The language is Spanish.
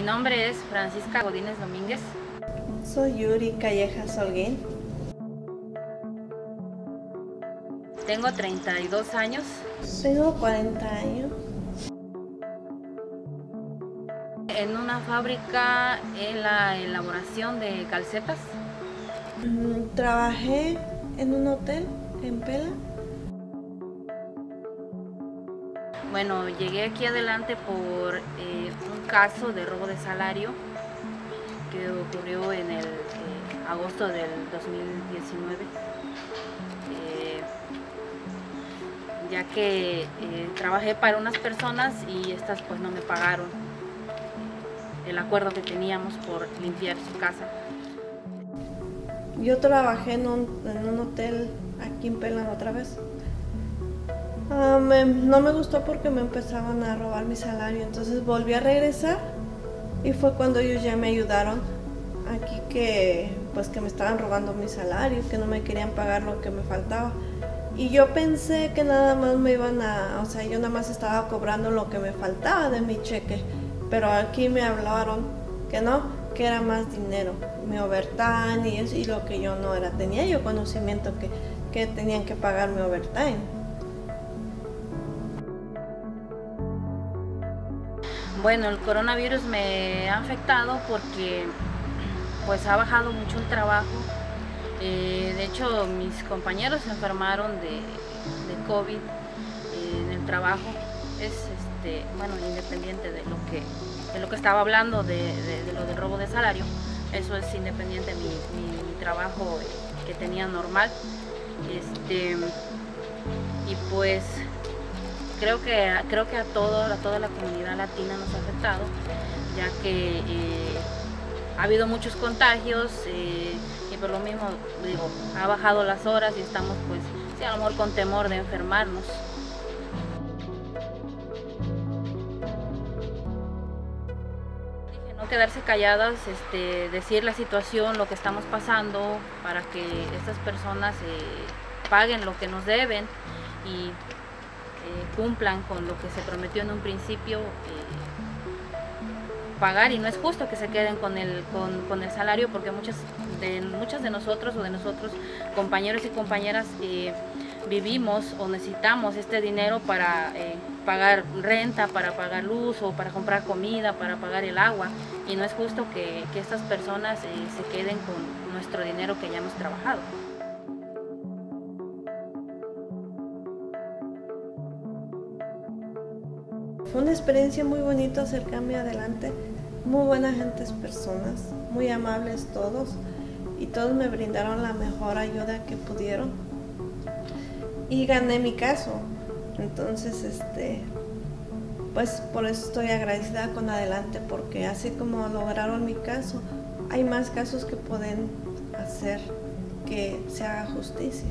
Mi nombre es Francisca Godínez Domínguez. Soy Yuri Calleja Solguín. Tengo 32 años. Tengo 40 años. En una fábrica en la elaboración de calcetas. Mm, Trabajé en un hotel en Pela. Bueno, llegué aquí adelante por eh, un caso de robo de salario que ocurrió en el eh, agosto del 2019. Eh, ya que eh, trabajé para unas personas y estas pues no me pagaron el acuerdo que teníamos por limpiar su casa. Yo trabajé en un, en un hotel aquí en Pela otra vez. Ah, no me gustó porque me empezaban a robar mi salario, entonces volví a regresar y fue cuando ellos ya me ayudaron aquí que pues que me estaban robando mi salario, que no me querían pagar lo que me faltaba. Y yo pensé que nada más me iban a, o sea, yo nada más estaba cobrando lo que me faltaba de mi cheque, pero aquí me hablaron que no, que era más dinero, mi overtime y, eso, y lo que yo no era, tenía yo conocimiento que, que tenían que pagar mi overtime. Bueno, el coronavirus me ha afectado porque pues ha bajado mucho el trabajo. Eh, de hecho, mis compañeros se enfermaron de, COVID en el trabajo. Es este, bueno, independiente de lo que, de lo que estaba hablando, de, lo del robo de salario. Eso es independiente de mi, mi- mi trabajo eh, que tenía normal. Este, y pues creo que creo que a todo a toda la comunidad latina nos ha afectado ya que eh, ha habido muchos contagios eh, y por lo mismo digo ha bajado las horas y estamos pues sí, a lo mejor con temor de enfermarnos. No quedarse calladas este, decir la situación lo que estamos pasando para que estas personas eh, paguen lo que nos deben y cumplan con lo que se prometió en un principio eh, pagar y no es justo que se queden con el, con, con el salario porque muchas de, muchas de nosotros o de nosotros compañeros y compañeras eh, vivimos o necesitamos este dinero para eh, pagar renta, para pagar luz o para comprar comida, para pagar el agua y no es justo que, que estas personas eh, se queden con nuestro dinero que ya hemos trabajado. Fue una experiencia muy bonita acercarme adelante. Muy buenas gentes personas, muy amables todos y todos me brindaron la mejor ayuda que pudieron. Y gané mi caso. Entonces, este pues por eso estoy agradecida con adelante porque así como lograron mi caso, hay más casos que pueden hacer que se haga justicia.